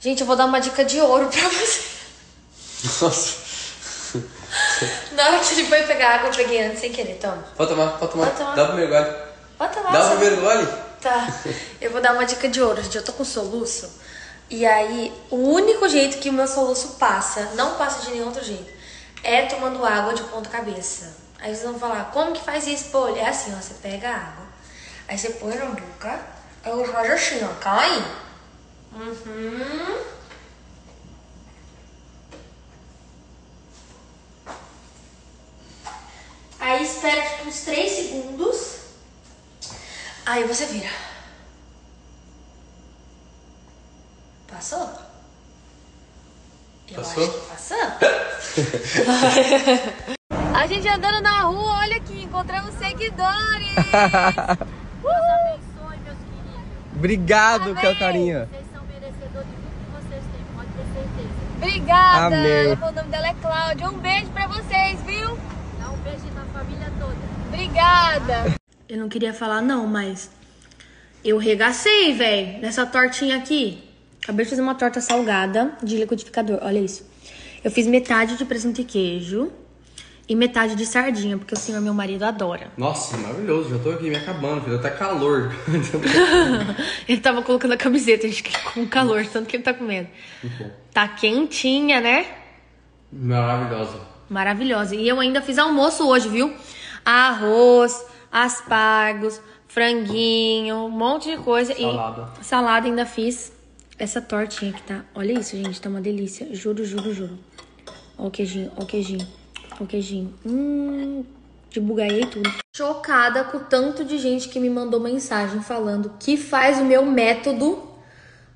Gente, eu vou dar uma dica de ouro pra você. Nossa. Na hora que ele foi pegar água, eu peguei antes sem querer. Toma. Pode tomar, pode tomar. Pode tomar. Dá o primeiro gole. Pode tomar. Dá o primeiro gole. Tá. Eu vou dar uma dica de ouro, gente. Eu tô com soluço. E aí, o único jeito que o meu soluço passa, não passa de nenhum outro jeito, é tomando água de ponta cabeça. Aí vocês vão falar, como que faz isso, pô? É assim, ó. Você pega a água, aí você põe na boca, aí você faz assim, ó. Calma aí. Uhum. Aí espera tipo uns 3 segundos. Aí você vira. Passou? Eu Passou? acho que passou. A gente andando na rua, olha aqui, encontramos seguidores. Deus abençoe, meus queridos. Obrigado, Amém. carinha. Vocês são merecedores de tudo que vocês têm, pode ter certeza. Obrigada. Amém. O nome dela é Cláudia. Um beijo pra vocês, viu? Dá um beijo na família toda. Obrigada. Eu não queria falar não, mas eu regacei, velho, nessa tortinha aqui. Acabei de fazer uma torta salgada de liquidificador, olha isso. Eu fiz metade de presunto e queijo e metade de sardinha, porque o senhor, meu marido, adora. Nossa, maravilhoso. Já tô aqui me acabando, filho. Até calor. ele tava colocando a camiseta, a gente com calor, tanto que ele tá comendo. Tá quentinha, né? Maravilhosa. Maravilhosa. E eu ainda fiz almoço hoje, viu? Arroz, aspargos, franguinho, um monte de coisa. Salada. E salada ainda fiz. Essa tortinha que tá. Olha isso, gente. Tá uma delícia. Juro, juro, juro. Ó o queijinho, ó o queijinho. O queijinho. Hum. De bugaiei tudo. Chocada com o tanto de gente que me mandou mensagem falando que faz o meu método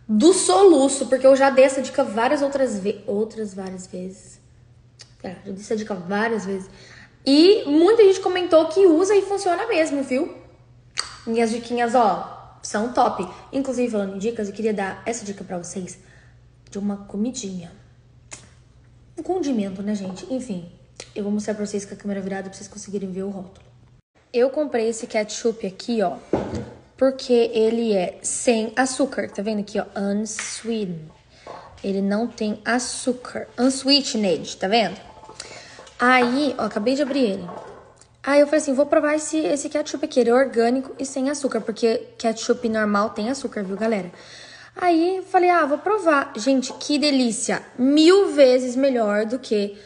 do soluço. Porque eu já dei essa dica várias outras vezes. Outras várias vezes. É, já dei essa dica várias vezes. E muita gente comentou que usa e funciona mesmo, viu? Minhas diquinhas, ó, são top. Inclusive, falando em dicas, eu queria dar essa dica pra vocês de uma comidinha. Um condimento, né, gente? Enfim, eu vou mostrar pra vocês com a câmera virada pra vocês conseguirem ver o rótulo. Eu comprei esse ketchup aqui, ó, porque ele é sem açúcar. Tá vendo aqui, ó? Unsweetened. Ele não tem açúcar. Unsweetened, tá vendo? Aí, ó, acabei de abrir ele. Aí eu falei assim, vou provar esse, esse ketchup aqui, ele é orgânico e sem açúcar, porque ketchup normal tem açúcar, viu, galera? Aí falei, ah, vou provar. Gente, que delícia! Mil vezes melhor do que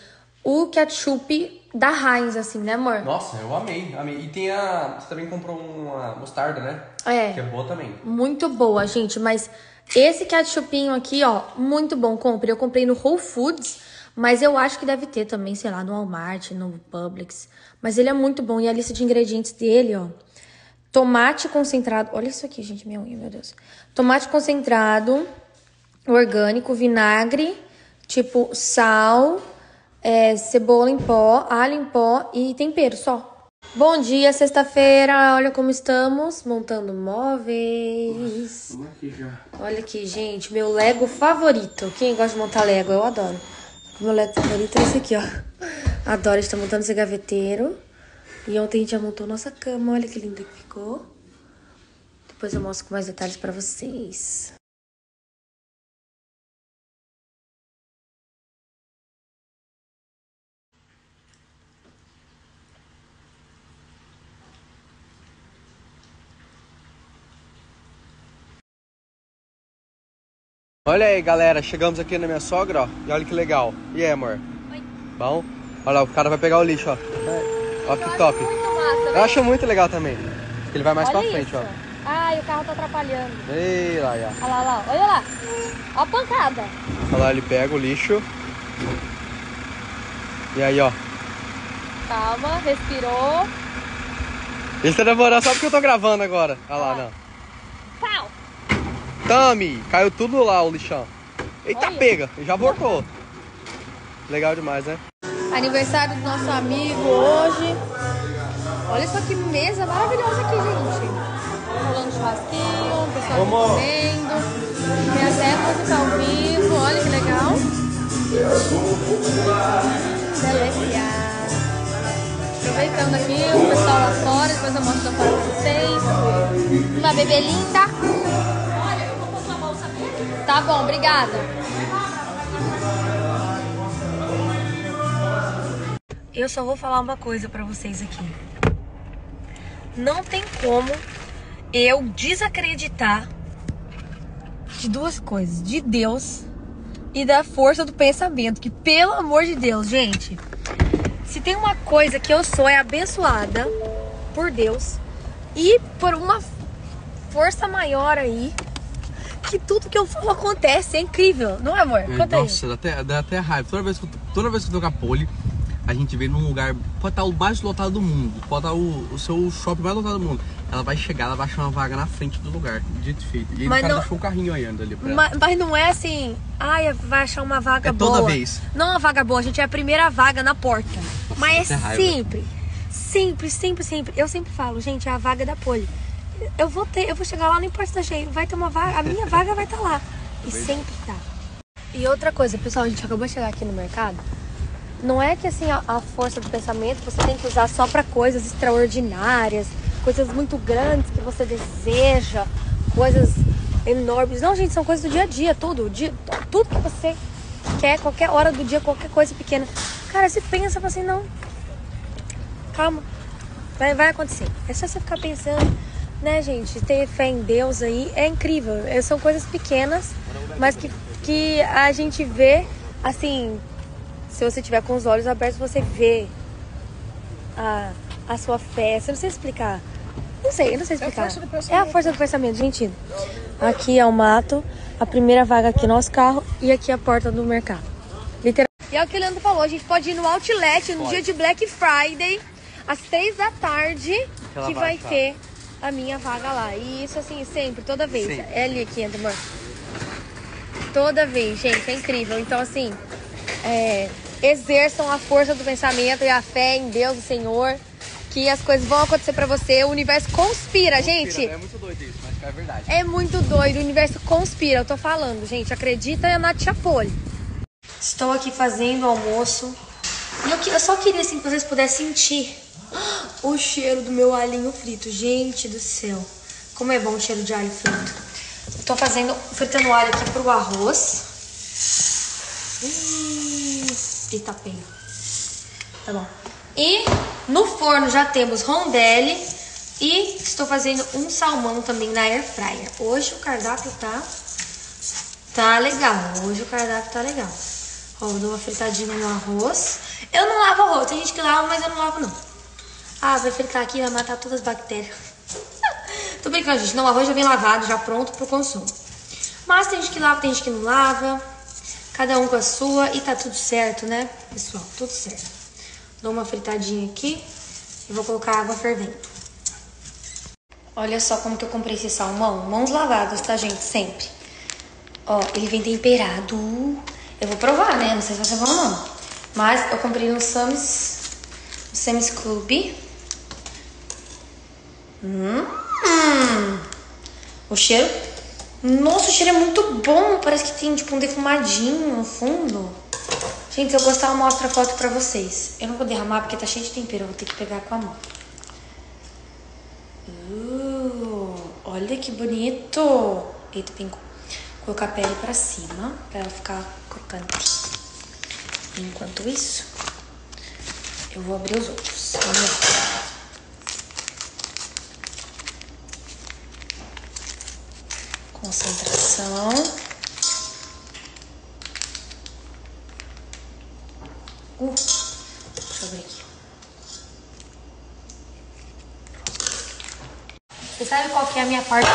o ketchup da Heinz, assim, né, amor? Nossa, eu amei, amei. E tem a. Você também comprou uma mostarda, né? É. Que é boa também. Muito boa, gente, mas esse ketchupinho aqui, ó, muito bom. Comprei, eu comprei no Whole Foods, mas eu acho que deve ter também, sei lá, no Walmart, no Publix. Mas ele é muito bom e a lista de ingredientes dele, ó. Tomate concentrado. Olha isso aqui, gente, minha unha, meu Deus. Tomate concentrado, orgânico, vinagre, tipo sal, é, cebola em pó, alho em pó e tempero só. Bom dia, sexta-feira. Olha como estamos montando móveis. Vamos aqui já. Olha aqui, gente, meu Lego favorito. Quem gosta de montar Lego? Eu adoro. Meu Lego favorito é esse aqui, ó. Adoro, a gente tá montando esse gaveteiro. E ontem a gente já montou nossa cama. Olha que linda que ficou. Depois eu mostro com mais detalhes pra vocês. Olha aí, galera. Chegamos aqui na minha sogra, ó. E olha que legal. E aí, amor? Oi. Bom? Olha lá, o cara vai pegar o lixo, ó. Ó que top. Eu acho muito legal também. Ele vai mais pra Olha frente, isso. ó. Ai, o carro tá atrapalhando. Ei, lá, ó. Olha lá, olha lá. Olha lá. Ó a pancada. Olha lá, ele pega o lixo. E aí, ó. Calma, respirou. Ele tá demorando só porque eu tô gravando agora. Olha lá, não. Tami! Caiu tudo lá o lixão. Eita, Olha. pega! Já voltou. Legal demais, né? Aniversário do nosso amigo hoje. Olha só que mesa maravilhosa aqui, gente. Rolando churrasquinho, o pessoal Vamos. comendo. Tem até música ao vivo, olha que legal. Delícia. Aproveitando aqui o pessoal lá fora, depois eu mostro lá fora pra vocês. Uma bebê linda. Tá bom, obrigada. Eu só vou falar uma coisa pra vocês aqui. Não tem como eu desacreditar de duas coisas: de Deus e da força do pensamento. Que pelo amor de Deus, gente, se tem uma coisa que eu sou é abençoada por Deus e por uma força maior aí. Que tudo que eu falo acontece, é incrível, não é, amor? Conta aí. Nossa, dá até, dá até raiva. Toda vez, que toda vez que eu a pole, a gente vê num lugar, pode estar o mais lotado do mundo, pode estar o, o seu shopping mais lotado do mundo. Ela vai chegar, ela vai achar uma vaga na frente do lugar, dito e feito. E aí o Mas cara não- deixou um carrinho aí ainda ali pra ela. Ma- Mas, não é assim, ai, vai achar uma vaga É boa. toda vez. Não uma vaga boa, gente, é a primeira vaga na porta. Mas dá é sempre, sempre, sempre, sempre. Eu sempre falo, gente, é a vaga da pole. Eu vou ter, eu vou chegar lá, não importa se tá cheio, vai ter uma vaga, a minha vaga vai estar lá. E sempre tá. E outra coisa, pessoal, a gente acabou de chegar aqui no mercado. Não é que assim a, a força do pensamento você tem que usar só para coisas extraordinárias, coisas muito grandes que você deseja, coisas enormes. Não, gente, são coisas do dia a dia, tudo, dia, tudo que você quer, qualquer hora do dia, qualquer coisa pequena. Cara, você pensa assim, não. Calma. Vai, vai acontecer. É só você ficar pensando, né, gente? Ter fé em Deus aí é incrível. É, São coisas pequenas, mas que, que a gente vê, assim, se você tiver com os olhos abertos, você vê a, a sua fé. Você não sei explicar. Não sei, eu não sei explicar. É a força do pensamento, gente. Aqui é o mato, a primeira vaga aqui nosso carro e aqui a porta do mercado. Literal. E é o que o Leandro falou, a gente pode ir no Outlet no dia de Black Friday, às três da tarde, ela que vai vai ter a minha vaga lá. E isso assim, sempre, toda vez. Sempre. É ali aqui, entra, amor. Toda vez, gente, é incrível. Então, assim, é, exerçam a força do pensamento e a fé em Deus, o Senhor, que as coisas vão acontecer pra você. O universo conspira, gente. É muito doido isso, mas é verdade. É muito doido, o universo conspira, eu tô falando, gente. Acredita na tia Poli. Estou aqui fazendo almoço. E eu, que- eu só queria assim que vocês pudessem sentir o cheiro do meu alhinho frito. Gente do céu. Como é bom o cheiro de alho frito. Tô fazendo, fritando alho aqui pro arroz. Hum, eita pena. Tá bom. E no forno já temos rondelli e estou fazendo um salmão também na air fryer. Hoje o cardápio tá tá legal. Hoje o cardápio tá legal. Ó, eu dou uma fritadinha no arroz. Eu não lavo arroz. Tem gente que lava, mas eu não lavo não. Ah, vai fritar aqui, vai matar todas as bactérias. Tô brincando, gente. Não, o arroz já vem lavado, já pronto pro consumo. Mas tem gente que lava, tem gente que não lava. Cada um com a sua e tá tudo certo, né, pessoal? Tudo certo. Dou uma fritadinha aqui e vou colocar água fervendo. Olha só como que eu comprei esse salmão. Mãos lavadas, tá, gente? Sempre. Ó, ele vem temperado. Eu vou provar, né? Não sei se ser bom ou não. Mas eu comprei no Sam's, no Sam's Club. Hum, o cheiro. Nossa, o cheiro é muito bom. Parece que tem tipo um defumadinho no fundo. Gente, se eu gostar, eu mostro a foto pra vocês. Eu não vou derramar porque tá cheio de tempero. Eu vou ter que pegar com a mão. Uh, olha que bonito. Eita, pincou. Colocar a pele pra cima pra ela ficar crocante. Enquanto isso, eu vou abrir os outros. Vamos lá. Concentração. Uh, deixa eu abrir aqui. Você sabe qual que é a minha parte?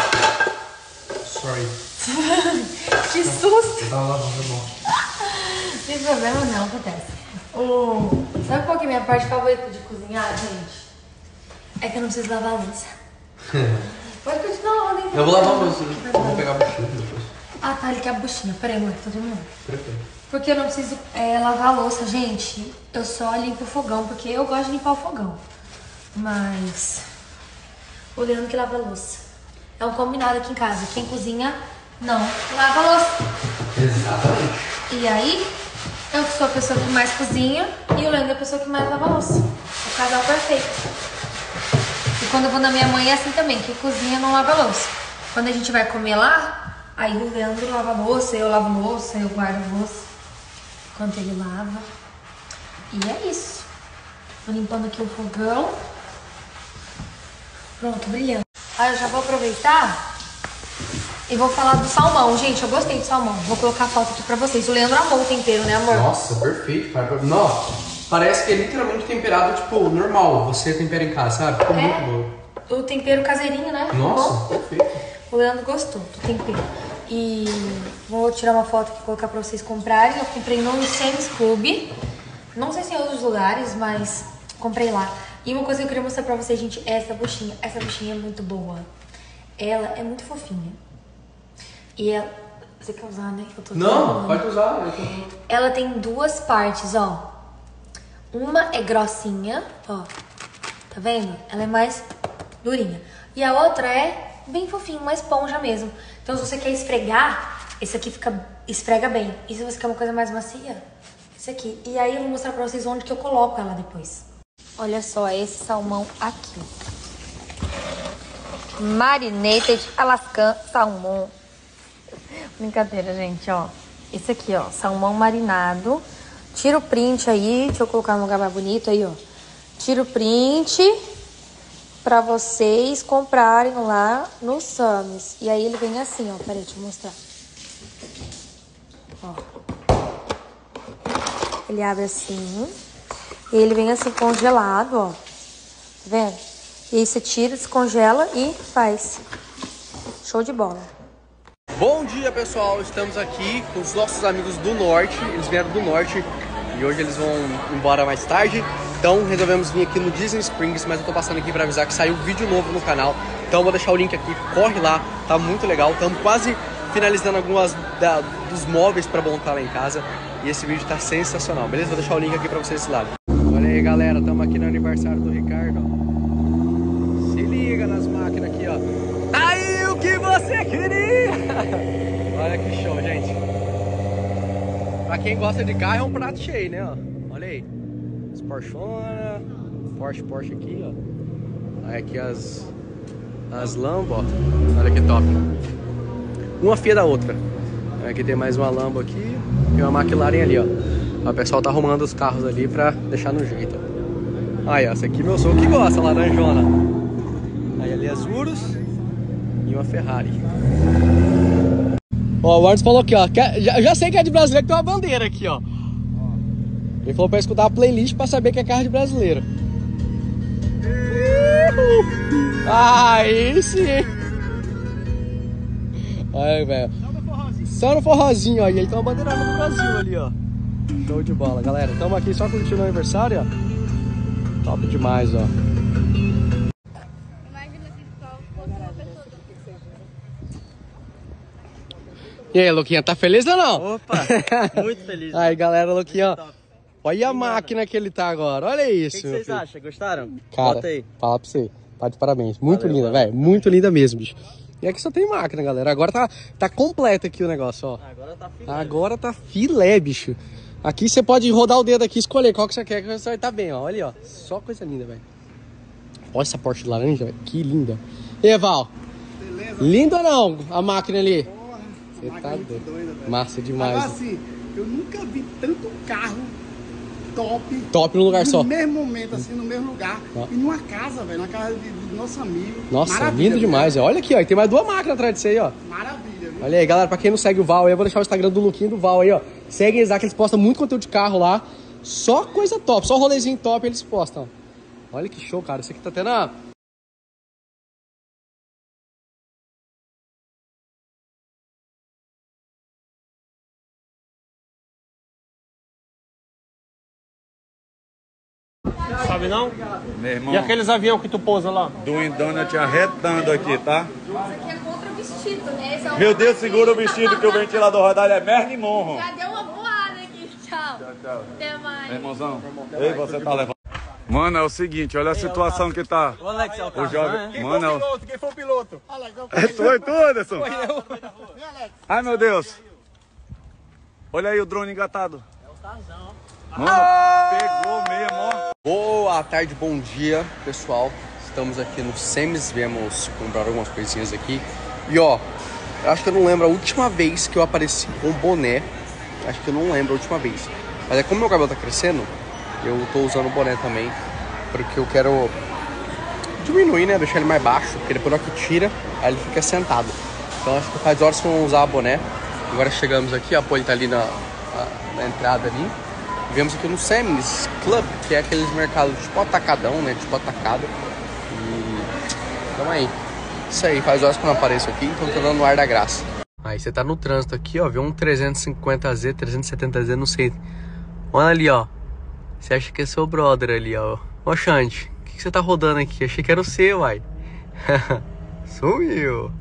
Sorry. Que susto! A mão. Não tem problema não, acontece. O... Sabe qual que é a minha parte favorita de cozinhar, gente? É que eu não preciso lavar a louça. Pode continuar lavando? Eu vou lavar você. Eu vou pegar a mochila depois. Ah, tá, ele quer a buchinha. Peraí, amor, tá terminando. Perfeito. Porque eu não preciso é, lavar a louça, gente. Eu só limpo o fogão, porque eu gosto de limpar o fogão. Mas o Leandro que lava a louça. É um combinado aqui em casa. Quem cozinha, não lava a louça. Exatamente. E aí, eu sou a pessoa que mais cozinha e o Leandro é a pessoa que mais lava a louça. O casal perfeito. Quando eu vou na minha mãe é assim também, quem cozinha não lava louça. Quando a gente vai comer lá, Aí o Leandro lava louça, eu lavo louça, eu guardo louça enquanto ele lava. E é isso. Tô limpando aqui o fogão. Pronto, brilhando. Aí eu já vou aproveitar e vou falar do salmão. Gente, eu gostei do salmão. Vou colocar a foto aqui pra vocês. O Leandro amou o tempero, né, amor? Nossa, perfeito. Nossa, parece que é literalmente temperado, tipo, normal. Você tempera em casa, sabe? Ficou É. muito bom. O tempero caseirinho, né? Nossa, bom. perfeito. O Leandro gostou do tempero. E vou tirar uma foto aqui e colocar pra vocês comprarem. Eu comprei no Sam's Club. Não sei se em outros lugares, mas comprei lá. E uma coisa que eu queria mostrar pra vocês, gente, é essa buchinha. Essa buchinha é muito boa. Ela é muito fofinha. E ela... Você quer usar, né? Não, falando. pode usar. eu tô- Ela tem duas partes, ó. Uma é grossinha, ó. Tá vendo? Ela é mais durinha. E a outra é bem fofinha, uma esponja mesmo. Então, se você quer esfregar, esse aqui fica esfrega bem. E se você quer uma coisa mais macia, esse aqui. E aí eu vou mostrar pra vocês onde que eu coloco ela depois. Olha só, esse salmão aqui. Marinated Alaskan Salmon. Brincadeira, gente, ó. Esse aqui, ó, salmão marinado. Tira o print aí, deixa eu colocar num lugar mais bonito aí, ó. Tira o print pra vocês comprarem lá no Samis. E aí ele vem assim, ó. Peraí, deixa eu mostrar. Ó. Ele abre assim. E ele vem assim congelado, ó. Tá vendo? E aí você tira, descongela e faz. Show de bola. Bom dia, pessoal. Estamos aqui com os nossos amigos do norte. Eles vieram do norte e hoje eles vão embora mais tarde. Então resolvemos vir aqui no Disney Springs, mas eu tô passando aqui para avisar que saiu vídeo novo no canal. Então vou deixar o link aqui, corre lá, tá muito legal. Estamos quase finalizando algumas da- dos móveis para montar lá em casa. E esse vídeo tá sensacional, beleza? Vou deixar o link aqui para vocês desse lado. Olha aí, galera, estamos aqui no aniversário do Ricardo. ó. Se liga nas máquinas aqui, ó. Tá aí o que você queria! Olha que show, gente. Pra quem gosta de carro, é um prato cheio, né? Olha aí. As Porschona, Porsche, Porsche aqui, ó. Aí aqui as, as Lambo, ó. Olha que top. Uma fia da outra. Aqui tem mais uma Lambo aqui e uma McLaren ali, ó. O pessoal tá arrumando os carros ali pra deixar no jeito. Aí, ó. Essa aqui meu sogro que gosta, laranjona. Aí ali as Urus e uma Ferrari. Ó, o Arnes falou aqui, ó. que- já, já sei que é de brasileiro que tem uma bandeira aqui, ó. Ele falou pra escutar a playlist pra saber que é carro de brasileiro. Aí sim! Aí, velho. Só no forrozinho, ó. E aí tem uma bandeirona do Brasil ali, ó. Show de bola, galera. Tamo aqui só curtindo o aniversário, ó. Top demais, ó. E aí, Luquinha, tá feliz ou não? Opa, muito feliz. Aí, galera, Luquinha, ó. Olha a máquina que ele tá agora, olha O isso. que, que meu vocês filho. acham? Gostaram? Cara, Bota aí. fala pra você. Tá de parabéns. Muito Valeu, linda, velho. Muito linda mesmo, bicho. E aqui só tem máquina, galera. Agora tá, tá completo aqui o negócio, ó. Agora tá filé. Agora tá filé, bicho. Aqui você pode rodar o dedo aqui e escolher qual que você quer, que você vai estar bem, ó. Olha aí, ó. Só coisa linda, velho. Olha essa Porsche laranja, velho. Que linda. E aí, Val? Beleza? Linda ou não a máquina ali? Você tá doido. doida, velho. Massa demais. Agora assim, eu nunca vi tanto carro top. Top num lugar no só. mesmo momento, assim, no mesmo lugar. E numa casa, velho, na casa de- do nosso amigo. Nossa, Maravilha, lindo velho. demais. ó. Olha aqui, ó. E tem mais duas máquinas atrás você aí, ó. Maravilha, viu? Olha aí, galera, pra quem não segue o Val aí, eu vou deixar o Instagram do Luquinho do Val aí, ó. Segue eles lá que eles postam muito conteúdo de carro lá. Só coisa top, só rolezinho top eles postam. Olha que show, cara. Isso aqui tá tendo a... Sabe não? Meu irmão, E aqueles aviões que tu pousa lá? do Indonut arretando aqui, tá? Isso aqui é contra o vestido, né? Esse é Meu Deus, segura o vestido que o ventilador rodar é Merlin Monro. Já deu uma voada aqui. Tchau. tchau. Até mais. Meu irmãozão, ei, você tá levando. Mano, é o seguinte, olha a situação que tá. O Alex é o O carro, jovem. né? Mano, é o- Quem foi o piloto? é tu, é tu, Anderson? Ai, meu Deus. Olha aí o drone engatado. Mano, pegou mesmo, ó. Boa tarde, bom dia, pessoal. Estamos aqui no Semis, viemos comprar algumas coisinhas aqui. E ó, Eu acho que eu não lembro a última vez que eu apareci com boné. Acho que eu não lembro a última vez. Mas é como meu cabelo tá crescendo, eu tô usando boné também. Porque eu quero diminuir, né? Deixar ele mais baixo. Porque depois na hora que tira, aí ele fica sentado. Então acho que faz horas que eu não usar boné. Agora chegamos aqui, a Poli tá ali na, na, na entrada ali. Viemos aqui no Sam's Club, que é aqueles mercados tipo atacadão, né? Tipo atacado. E tamo aí. Isso aí, faz horas que eu não apareço aqui, então tô dando ar da graça. Aí você tá no trânsito aqui, ó, viu um 350Z, 370Z, não sei. Olha ali, ó. Você acha que é seu brother ali, ó. Ô, Xande, o que, que você tá rodando aqui? Achei que era o seu, uai. Sumiu.